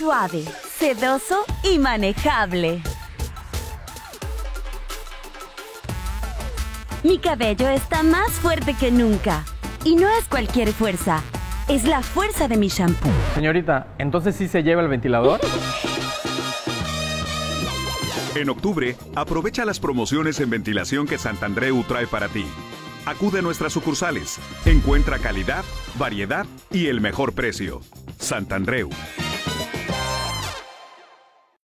suave, sedoso y manejable. Mi cabello está más fuerte que nunca. Y no es cualquier fuerza, es la fuerza de mi shampoo. Señorita, ¿entonces sí se lleva el ventilador? En octubre, aprovecha las promociones en ventilación que Santandreu trae para ti. Acude a nuestras sucursales. Encuentra calidad, variedad y el mejor precio. Santandreu,